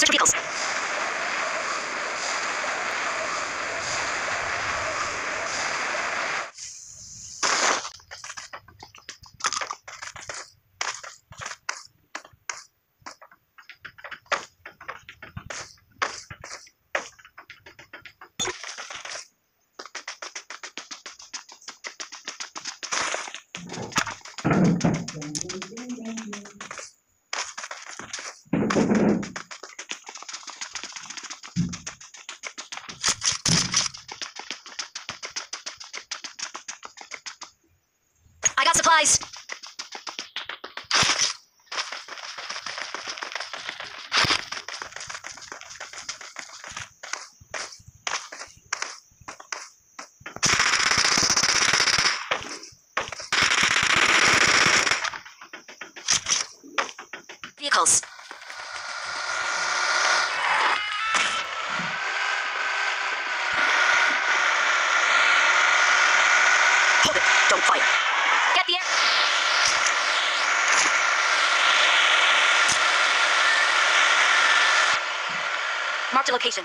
passenger vehicles. Thank you. got supplies. Vehicles. Hold it. Don't fire. Marked location.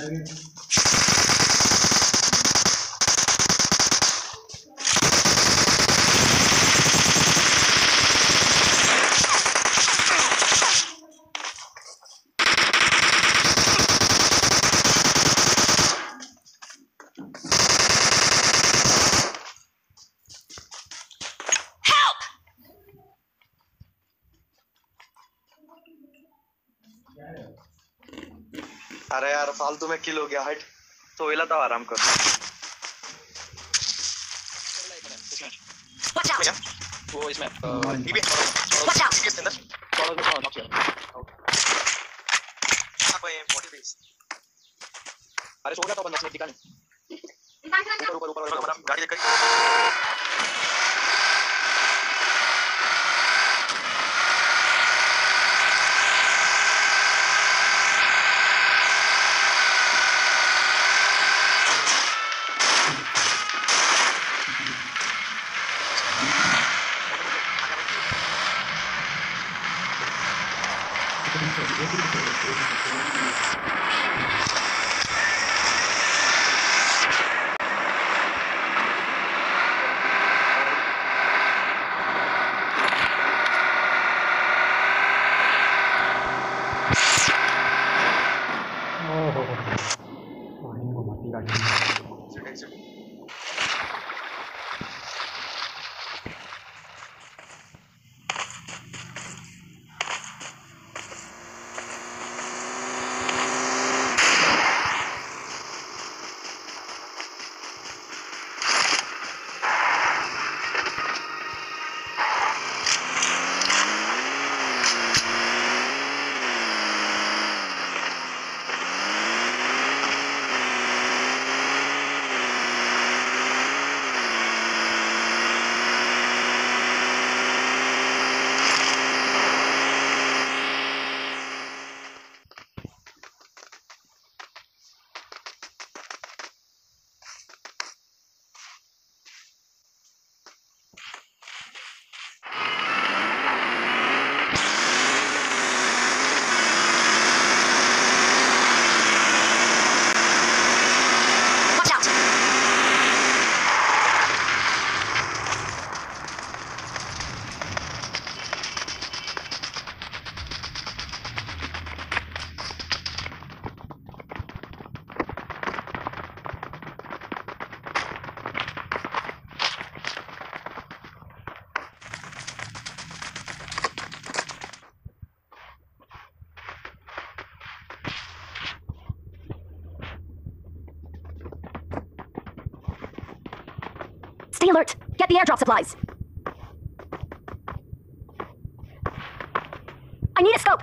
Second. अरे यार फालतू में किल हो गया हट तो वेला तो आराम कर हम्म। अरे सो गया तो बंदा ऊपर ऊपर ऊपर गाड़ी देख कर Oh, oh, oh. oh ini mematikan. Jangan, jangan. Stay alert. Get the airdrop supplies. I need a scope.